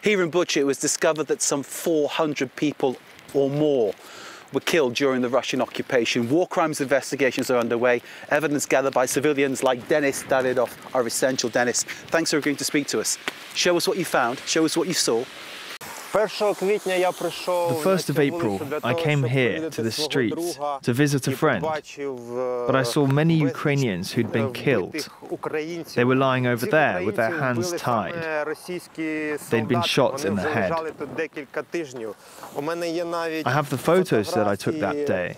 Here in Bucha, it was discovered that some 400 people or more were killed during the Russian occupation. War crimes investigations are underway. Evidence gathered by civilians like Denis Davidov are essential. Denis, thanks for agreeing to speak to us. Show us what you found, show us what you saw. The 1st of April, I came here to the streets to visit a friend, but I saw many Ukrainians who'd been killed. They were lying over there with their hands tied. They'd been shot in the head. I have the photos that I took that day.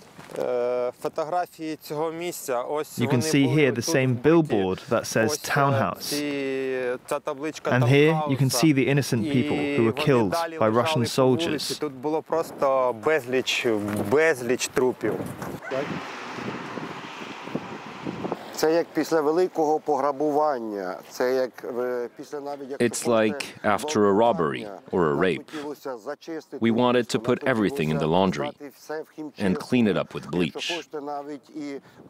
You can see here the same billboard that says townhouse. And here you can see the innocent people who were killed by Russian soldiers. It's like after a robbery or a rape. We wanted to put everything in the laundry and clean it up with bleach,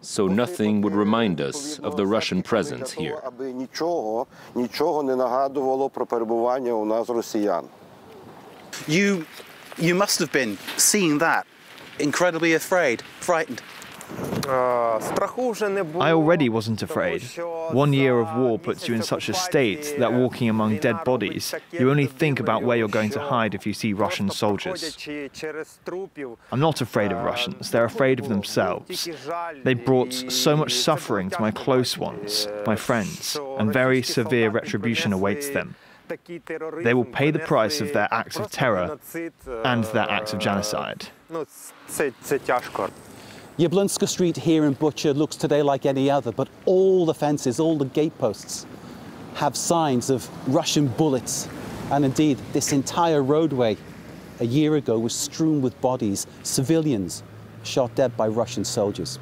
so nothing would remind us of the Russian presence here. You, you must have been seeing that, incredibly afraid, frightened. I already wasn't afraid. One year of war puts you in such a state that walking among dead bodies, you only think about where you're going to hide if you see Russian soldiers. I'm not afraid of Russians, they're afraid of themselves. They brought so much suffering to my close ones, my friends, and very severe retribution awaits them. They will pay the price of their acts of terror and their acts of genocide. Yablunska Street here in Bucha looks today like any other, but all the fences, all the gateposts have signs of Russian bullets. And indeed, this entire roadway a year ago was strewn with bodies, civilians shot dead by Russian soldiers.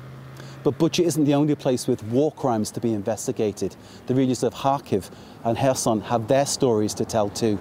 But Bucha isn't the only place with war crimes to be investigated. The regions of Kharkiv and Kherson have their stories to tell too.